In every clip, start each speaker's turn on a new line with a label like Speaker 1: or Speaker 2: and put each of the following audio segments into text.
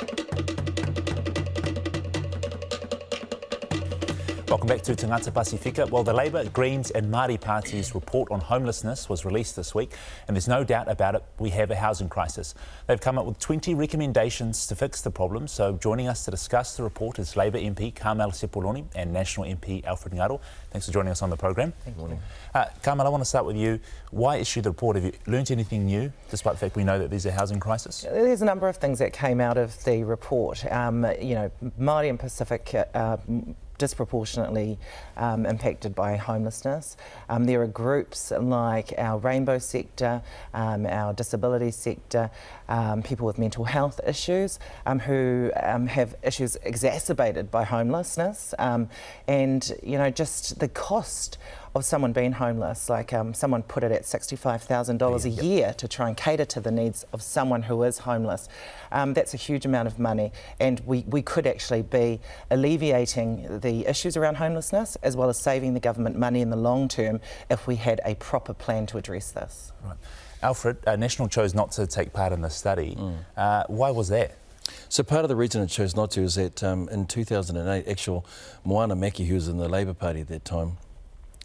Speaker 1: Thank you. Welcome back to Tagata Pasifika. Well, the Labour, Greens and Māori parties' report on homelessness was released this week, and there's no doubt about it, we have a housing crisis. They've come up with 20 recommendations to fix the problem, so joining us to discuss the report is Labour MP Carmel Sepuloni and National MP Alfred Ngaro. Thanks for joining us on the programme.
Speaker 2: Good morning.
Speaker 1: Uh, Carmel, I want to start with you. Why issue the report? Have you learnt anything new, despite the fact we know that there's a housing crisis?
Speaker 2: There's a number of things that came out of the report. Um, you know, Māori and Pacific uh, disproportionately um, impacted by homelessness. Um, there are groups like our rainbow sector, um, our disability sector, um, people with mental health issues um, who um, have issues exacerbated by homelessness. and, you know, just the cost of someone being homeless. Like um, someone put it at $65,000 a yep. year to try and cater to the needs of someone who is homeless. Um, that's a huge amount of money, and we, we could actually be alleviating the issues around homelessness as well as saving the government money in the long term if we had a proper plan to address this.
Speaker 1: Right. Alfred, uh, National chose not to take part in the study. Mm. Uh, why was that?
Speaker 3: So part of the reason it chose not to is that um, in 2008, actual Moana Mackey, who was in the Labour Party at that time,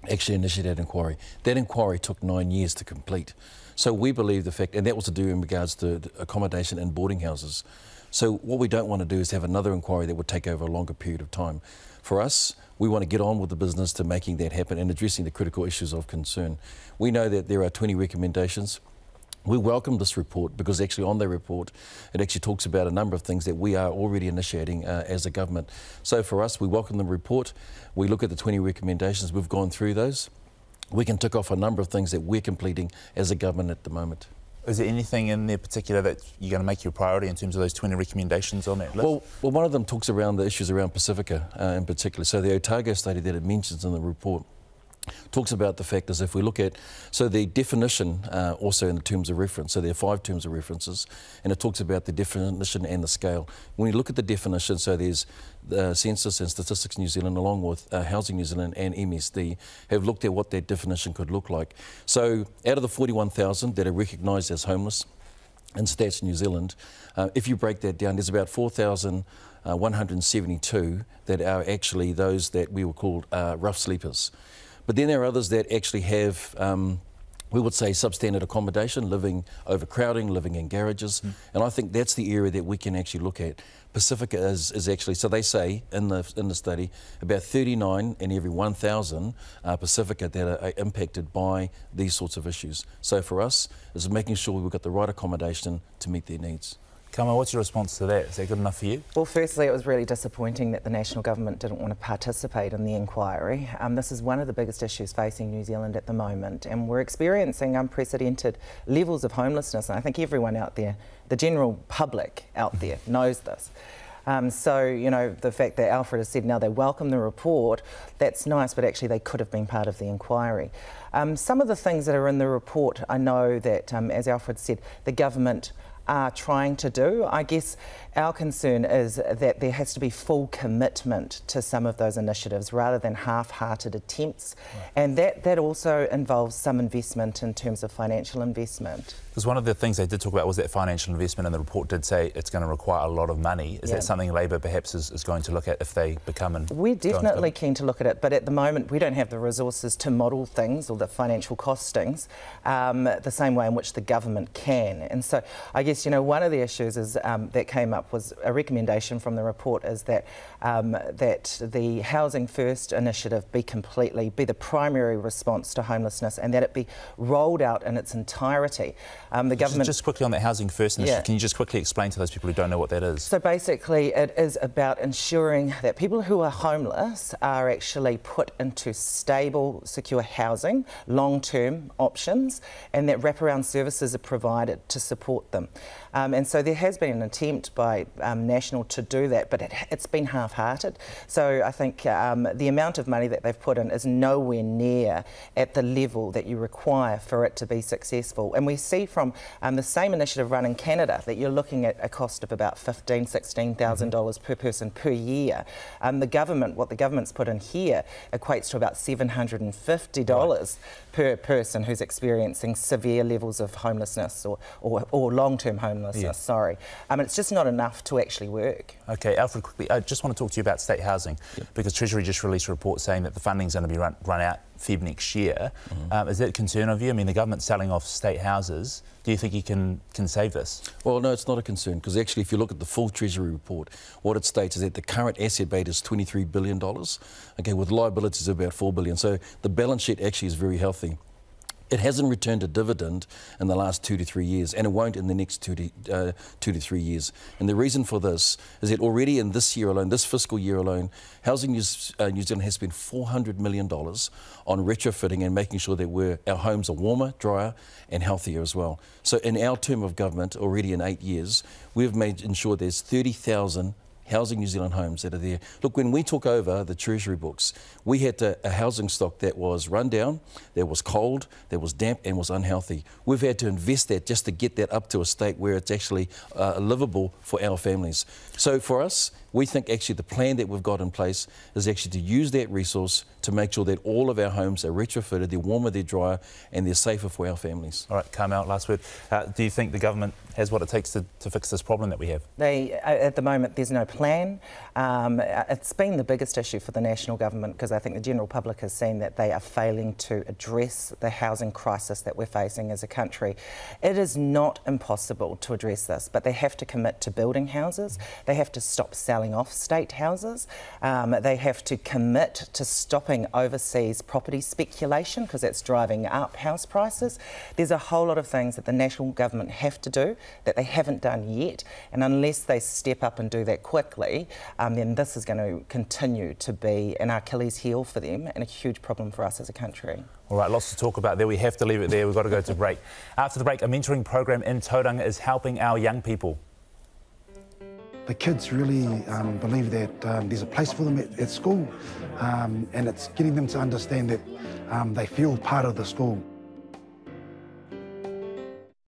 Speaker 3: actually initiated inquiry. That inquiry took nine years to complete. So we believe the fact, and that was to do in regards to accommodation and boarding houses. So what we don't want to do is have another inquiry that would take over a longer period of time. For us, we want to get on with the business to making that happen and addressing the critical issues of concern. We know that there are 20 recommendations. We welcome this report because actually on the report it actually talks about a number of things that we are already initiating uh, as a government. So for us, we welcome the report. We look at the 20 recommendations. We've gone through those. We can tick off a number of things that we're completing as a government at the moment.
Speaker 1: Is there anything in there particular that you're going to make your priority in terms of those 20 recommendations on that list?
Speaker 3: Well, well one of them talks around the issues around Pacifica uh, in particular. So the Otago study that it mentions in the report talks about the fact is if we look at so the definition uh, also in the terms of reference so there are five terms of references and it talks about the definition and the scale. When you look at the definition so there's the census and statistics new zealand along with uh, housing new zealand and msd have looked at what that definition could look like. So out of the 41000 that are recognised as homeless in stats new zealand uh, if you break that down there's about 4172 uh, that are actually those that we were called uh, rough sleepers but then there are others that actually have. Um, we would say substandard accommodation, living overcrowding, living in garages. Mm. And I think that's the area that we can actually look at. Pacifica is, is actually, so they say in the, in the study, about 39 in every 1,000 uh, Pacifica that are, are, impacted by these sorts of issues. So for us, it's making sure we've got the right accommodation to meet their needs.
Speaker 1: Carmel, what's your response to that? Is that good enough for you?
Speaker 2: Well, firstly, it was really disappointing that the national government didn't want to participate in the inquiry. Um, this is one of the biggest issues facing New Zealand at the moment, and we're experiencing unprecedented levels of homelessness. And I think everyone out there, the general public out there, knows this. Um, so, you know, the fact that Alfred has said now they welcome the report, that's nice, but actually they could have been part of the inquiry. Um, some of the things that are in the report, I know that, um, as Alfred said, the government are trying to do. I guess our concern is that there has to be full commitment to some of those initiatives rather than half-hearted attempts. Right. And that, that also involves some investment in terms of financial investment.
Speaker 1: Because one of the things they did talk about was that financial investment, and the report did say it's going to require a lot of money. Is yeah. that something Labour perhaps is, is, going to look at if they become and
Speaker 2: We're definitely keen to look at it, but at the moment we don't have the resources to model things or the financial costings um, the same way in which the government can. And so I guess, you know, one of the issues is um, that came up was a recommendation from the report is that um, that the Housing First initiative be completely, be the primary response to homelessness and that it be rolled out in its entirety.
Speaker 1: Um, the government... Just, just, quickly on that Housing First initiative, yeah. can you just quickly explain to those people who don't know what that is?
Speaker 2: So basically it is about ensuring that people who are homeless are actually put into stable, secure housing, long-term options, and that wraparound services are provided to support them. Um, and so there has been an attempt by um, National to do that, but it, has been half-hearted. So I think um, the amount of money that they've put in is nowhere near at the level that you require for it to be successful. And we see from um, the same initiative run in Canada that you're looking at a cost of about $15,000, $16,000 mm -hmm. per person per year. Um, the government, what the government's put in here equates to about 750 right. per person who's experiencing severe levels of homelessness or, or, or long-term homelessness, yeah. sorry. Um, it's just not enough to actually work.
Speaker 1: Okay, Alfred, quickly, I just want to talk to you about state housing because Treasury just released a report saying that the funding's going to be run, run out Feb next year. Mm um, is that a concern of you? I mean, the government's selling off state houses. Do you think you can, can save this?
Speaker 3: Well, no, it's not a concern because actually, if you look at the full Treasury report, what it states is that the current asset base is $23 billion, okay, with liabilities of about 4 billion. So the balance sheet actually is very healthy. It hasn't returned a dividend in the last two to three years, and it won't in the next two to, uh, two to three years. And the reason for this is that already in this year alone, this fiscal year alone, Housing New, uh, New Zealand has spent $400 million on retrofitting and making sure that our homes are warmer, drier, and healthier as well. So in our term of government, already in eight years, we've made ensure there's 30,000 Housing New Zealand homes that are there. Look, when we took over the Treasury books, we had a, a, housing stock that was run down, that was cold, that was damp, and was unhealthy. We've had to invest that just to get that up to a state where it's actually uh, livable for our families. So for us, we think actually the plan that we've got in place is actually to use that resource to make sure that all of our homes are retrofitted, they're warmer, they're drier, and they're safer for our families.
Speaker 1: All right, Carmel, last word. Uh, do you think the government has what it takes to, to fix this problem that we have?
Speaker 2: They, uh, at the moment, there's no plan. Um, it's been the biggest issue for the national government because I think the general public has seen that they are failing to address the housing crisis that we're facing as a country. It is not impossible to address this, but they have to commit to building houses. They have to stop selling selling off state houses. Um, they have to commit to stopping overseas property speculation because that's driving up house prices. There's a whole lot of things that the national government have to do that they haven't done yet. And unless they step up and do that quickly, um, then this is going to continue to be an Achilles heel for them and a huge problem for us as a country.
Speaker 1: All right, lots to talk about there. We have to leave it there. We've got to go to break. After the break, a mentoring program in Tauranga is helping our young people
Speaker 4: the kids really um, believe that um, there's a place for them at, at school um, and it's getting them to understand that um, they feel part of the school.